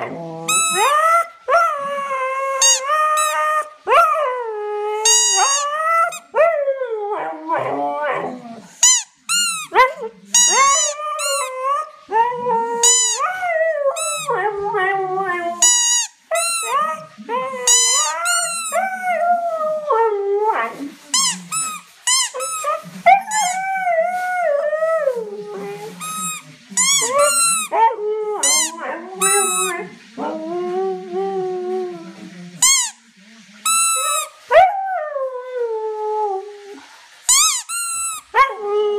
Oh. Bye.